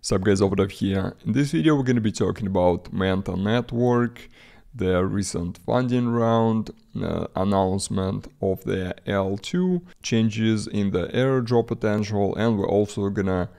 Sup guys, over here. In this video we're going to be talking about Manta Network, their recent funding round, uh, announcement of their L2, changes in the airdrop potential, and we're also gonna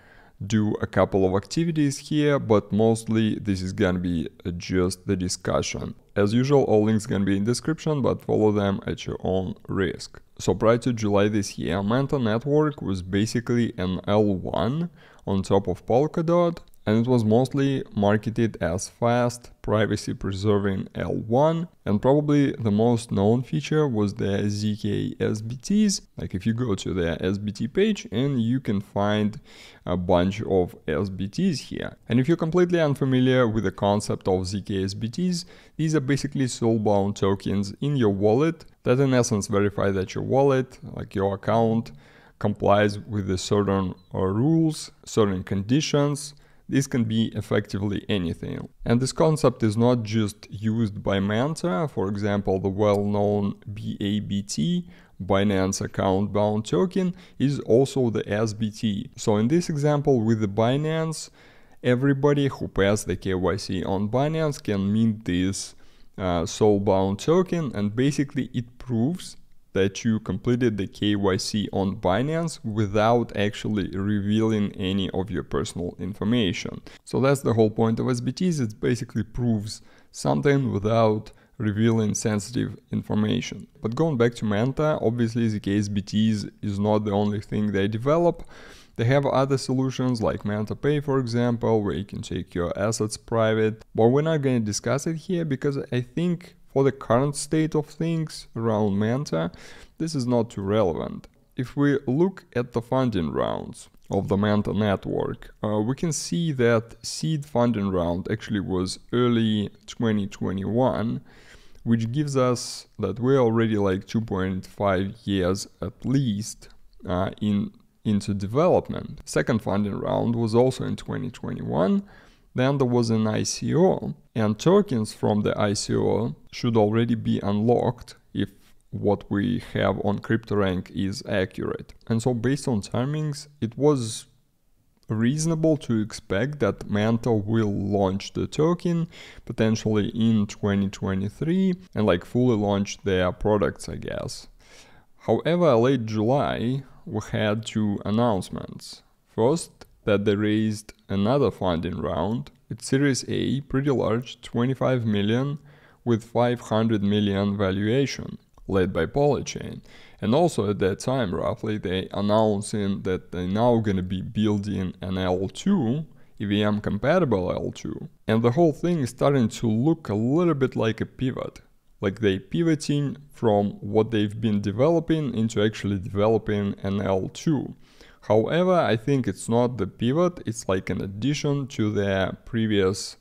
do a couple of activities here, but mostly this is gonna be just the discussion. As usual, all links gonna be in description, but follow them at your own risk. So prior to July this year, Manta Network was basically an L1 on top of Polkadot and it was mostly marketed as fast, privacy-preserving L1 and probably the most known feature was the ZK SBTs. Like if you go to the SBT page and you can find a bunch of SBTs here. And if you're completely unfamiliar with the concept of ZK SBTs, these are basically soulbound tokens in your wallet that in essence verify that your wallet, like your account, complies with the certain uh, rules, certain conditions. This can be effectively anything. And this concept is not just used by Manta, for example, the well-known BABT, Binance Account Bound Token, is also the SBT. So in this example with the Binance, everybody who passed the KYC on Binance can mint this uh, soulbound token and basically it proves that you completed the KYC on Binance without actually revealing any of your personal information. So that's the whole point of SBTs, it basically proves something without revealing sensitive information. But going back to Manta, obviously the KSBTs is not the only thing they develop. They have other solutions like Manta Pay for example, where you can take your assets private, but we're not going to discuss it here because I think for the current state of things around Manta, this is not too relevant. If we look at the funding rounds of the Manta network, uh, we can see that seed funding round actually was early 2021, which gives us that we're already like 2.5 years at least uh, in into development. Second funding round was also in 2021, then there was an ICO, and tokens from the ICO should already be unlocked if what we have on CryptoRank is accurate. And so based on timings, it was reasonable to expect that Manta will launch the token potentially in 2023 and like fully launch their products, I guess. However, late July, we had two announcements. First, that they raised another funding round. It's Series A, pretty large, 25 million with 500 million valuation, led by Polychain. And also at that time, roughly, they announcing that they're now gonna be building an L2, EVM compatible L2. And the whole thing is starting to look a little bit like a pivot. Like they pivoting from what they've been developing into actually developing an L2. However, I think it's not the pivot, it's like an addition to their previous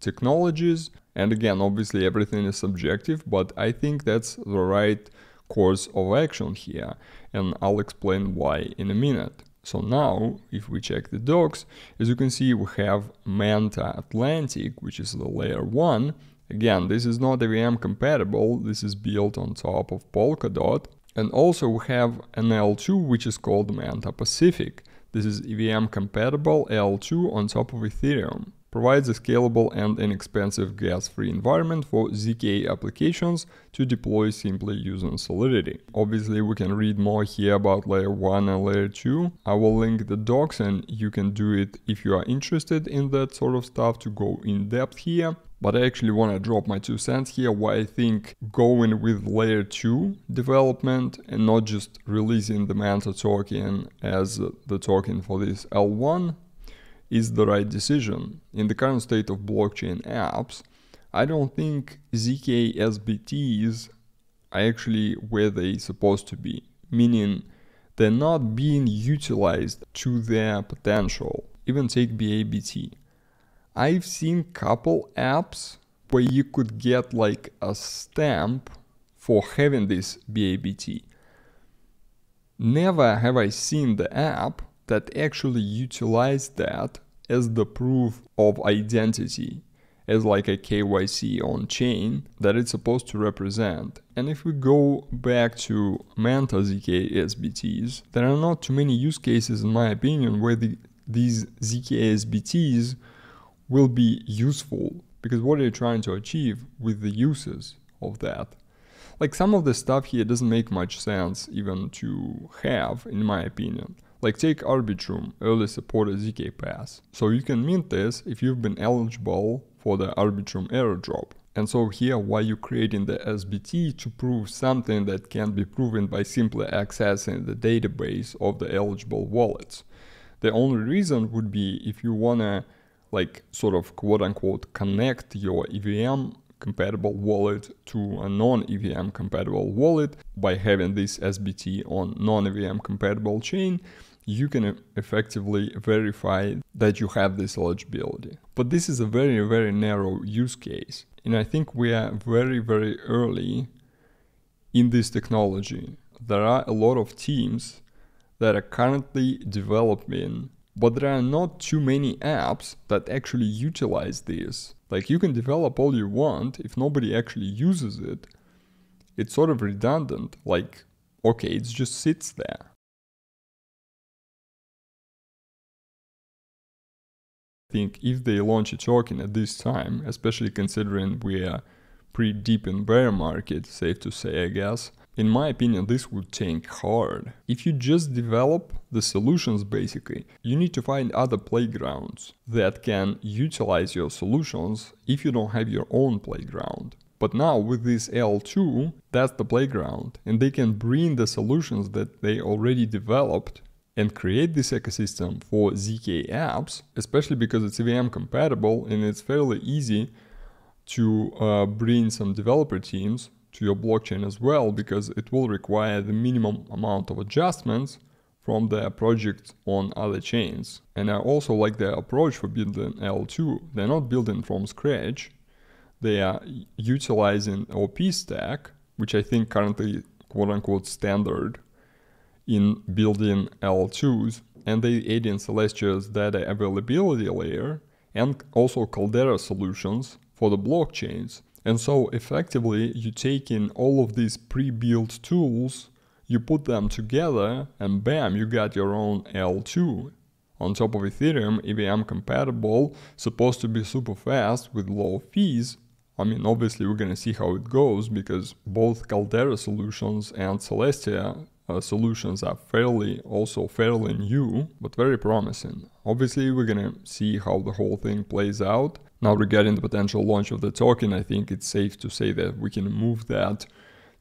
technologies. And again, obviously everything is subjective, but I think that's the right course of action here. And I'll explain why in a minute. So now, if we check the docs, as you can see, we have Manta Atlantic, which is the layer 1. Again, this is not EVM compatible, this is built on top of Polkadot. And also we have an L2 which is called Manta Pacific. This is EVM compatible L2 on top of Ethereum. Provides a scalable and inexpensive gas-free environment for ZK applications to deploy simply using Solidity. Obviously we can read more here about layer 1 and layer 2. I will link the docs and you can do it if you are interested in that sort of stuff to go in depth here. But I actually want to drop my two cents here why I think going with layer 2 development and not just releasing the Manta token as the token for this L1 is the right decision. In the current state of blockchain apps, I don't think ZK SBTs are actually where they're supposed to be, meaning they're not being utilized to their potential. Even take BABT. I've seen couple apps where you could get like a stamp for having this BABT. Never have I seen the app that actually utilized that as the proof of identity, as like a KYC on chain that it's supposed to represent. And if we go back to Manta ZK SBTs, there are not too many use cases in my opinion where the these ZK SBTs will be useful because what are you trying to achieve with the uses of that? Like some of the stuff here doesn't make much sense even to have, in my opinion. Like take Arbitrum, early supported ZK pass. So you can mint this if you've been eligible for the Arbitrum airdrop. And so here why you creating the SBT to prove something that can be proven by simply accessing the database of the eligible wallets. The only reason would be if you wanna like sort of quote unquote connect your EVM compatible wallet to a non-EVM compatible wallet by having this SBT on non-EVM compatible chain you can effectively verify that you have this eligibility. But this is a very, very narrow use case. And I think we are very, very early in this technology. There are a lot of teams that are currently developing, but there are not too many apps that actually utilize this. Like you can develop all you want if nobody actually uses it. It's sort of redundant. Like, okay, it just sits there. Think if they launch a token at this time, especially considering we are pretty deep in bear market, safe to say I guess, in my opinion this would tank hard. If you just develop the solutions basically, you need to find other playgrounds that can utilize your solutions if you don't have your own playground. But now with this L2, that's the playground and they can bring the solutions that they already developed and create this ecosystem for ZK apps, especially because it's VM compatible and it's fairly easy to uh, bring some developer teams to your blockchain as well because it will require the minimum amount of adjustments from their project on other chains. And I also like their approach for building L2. They're not building from scratch. They are utilizing OP stack, which I think currently quote unquote standard in building L2s and they aid in Celestia's data availability layer and also Caldera solutions for the blockchains. And so effectively you take in all of these pre-built tools, you put them together and bam, you got your own L2. On top of Ethereum, EVM compatible, supposed to be super fast with low fees. I mean, obviously we're gonna see how it goes because both Caldera solutions and Celestia uh, solutions are fairly also fairly new but very promising. Obviously we're gonna see how the whole thing plays out. Now regarding the potential launch of the token, I think it's safe to say that we can move that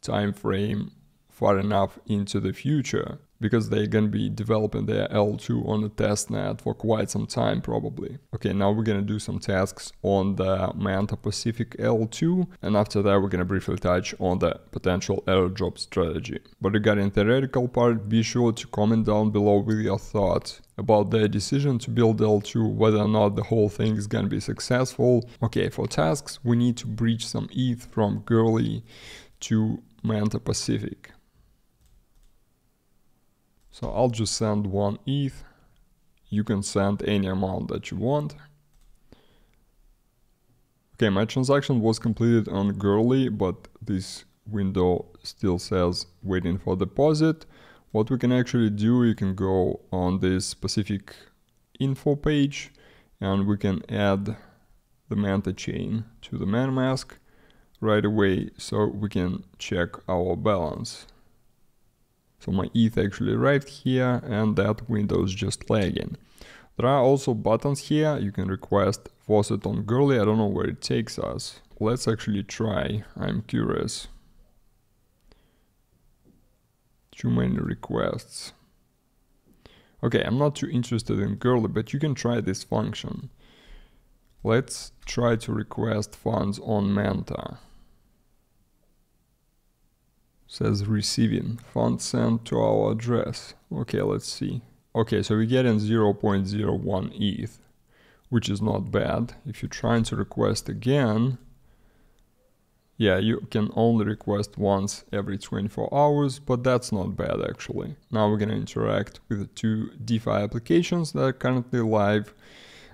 time frame far enough into the future because they're gonna be developing their L2 on the testnet for quite some time probably. Okay, now we're gonna do some tasks on the Manta Pacific L2 and after that we're gonna briefly touch on the potential airdrop strategy. But regarding theoretical part, be sure to comment down below with your thoughts about their decision to build L2, whether or not the whole thing is gonna be successful. Okay, for tasks, we need to bridge some ETH from Goerli to Manta Pacific. So I'll just send one ETH. You can send any amount that you want. Okay, my transaction was completed on Goerli, but this window still says waiting for deposit. What we can actually do, you can go on this specific info page and we can add the Manta chain to the MetaMask right away so we can check our balance. So my ETH actually arrived here and that window is just lagging. There are also buttons here, you can request faucet on Goerli, I don't know where it takes us. Let's actually try, I'm curious. Too many requests. Okay, I'm not too interested in Goerli, but you can try this function. Let's try to request funds on Manta says receiving. Fund sent to our address. Okay let's see. Okay so we're getting 0.01 ETH which is not bad. If you're trying to request again yeah you can only request once every 24 hours but that's not bad actually. Now we're gonna interact with the two DeFi applications that are currently live.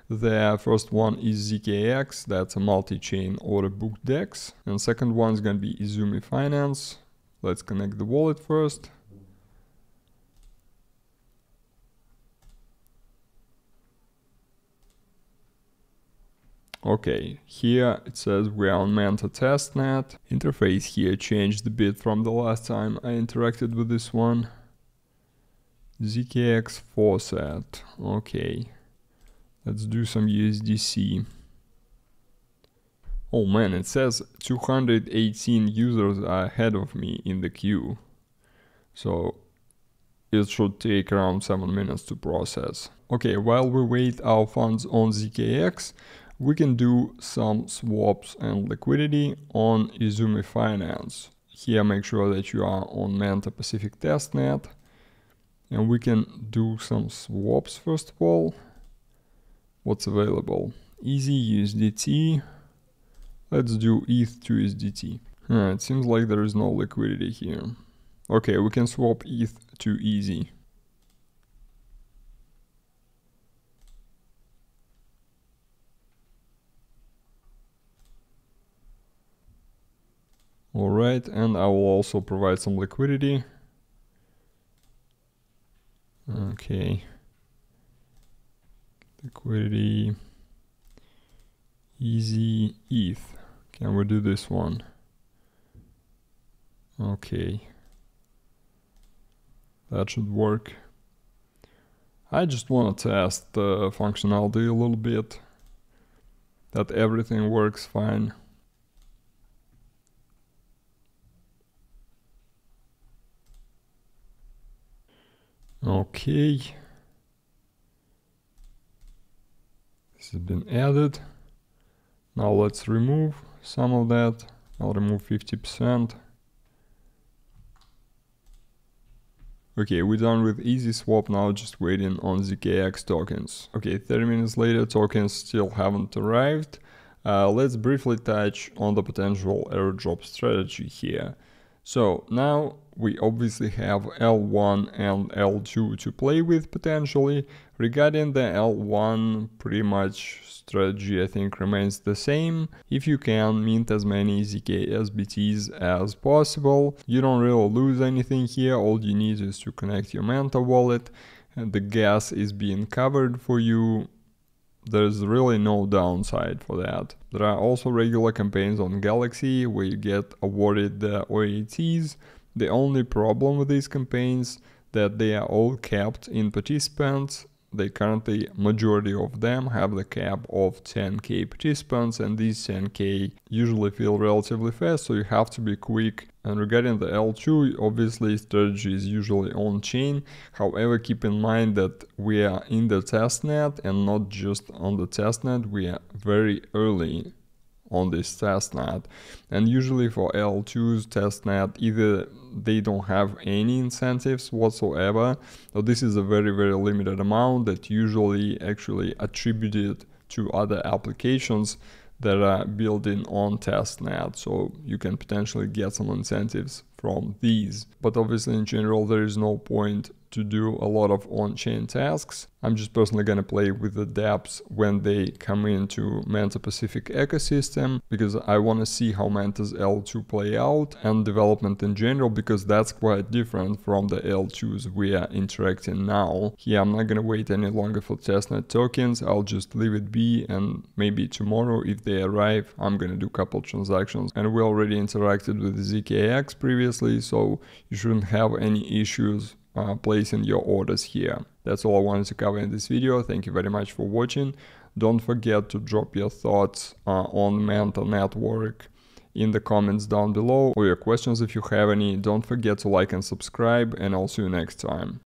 The first one is ZKEX, that's a multi-chain order book DEX, and second one is gonna be Izumi Finance, Let's connect the wallet first. Okay, here it says we are on Manta testnet. Interface here changed a bit from the last time I interacted with this one. ZKEX faucet, okay. Let's do some USDC. Oh man, it says 218 users are ahead of me in the queue. So it should take around 7 minutes to process. Okay, while we wait our funds on ZKEX, we can do some swaps and liquidity on Izumi Finance. Here make sure that you are on Manta Pacific testnet and we can do some swaps first of all. What's available? iZi USDT. Let's do ETH to USDT. It seems like there is no liquidity here. Okay, we can swap ETH to iZi. Alright, and I will also provide some liquidity. Okay. Liquidity. iZi ETH. Can we do this one? Okay. That should work. I just want to test the functionality a little bit. That everything works fine. Okay. This has been added. Now let's remove some of that. I'll remove 50%. Okay, we're done with iZiSwap now, just waiting on ZKEX tokens. Okay, 30 minutes later, tokens still haven't arrived. Uh, let's briefly touch on the potential airdrop strategy here. So now we obviously have L1 and L2 to play with potentially. Regarding the L1, pretty much strategy I think remains the same. If you can mint as many ZK SBTs as possible, you don't really lose anything here, all you need is to connect your Manta wallet and the gas is being covered for you there's really no downside for that. There are also regular campaigns on Galxe where you get awarded the OATs. The only problem with these campaigns that they are all capped in participants they currently majority of them have the cap of 10k participants and these 10k usually feel relatively fast so you have to be quick and regarding the L2 obviously strategy is usually on chain. However keep in mind that we are in the testnet and not just on the testnet. We are very early on this testnet. And usually for L2's testnet either they don't have any incentives whatsoever. So this is a very very limited amount that usually actually attributed to other applications that are building on testnet so you can potentially get some incentives from these. But obviously in general there is no point to do a lot of on-chain tasks. I'm just personally gonna play with the dApps when they come into Manta Pacific ecosystem because I wanna see how Manta's L2 play out and development in general because that's quite different from the L2s we are interacting now. Here I'm not gonna wait any longer for testnet tokens, I'll just leave it be and maybe tomorrow if they arrive I'm gonna do a couple transactions and we already interacted with ZKEX previously so you shouldn't have any issues uh, placing your orders here. That's all I wanted to cover in this video. Thank you very much for watching. Don't forget to drop your thoughts uh, on Manta Network in the comments down below or your questions if you have any. Don't forget to like and subscribe and I'll see you next time.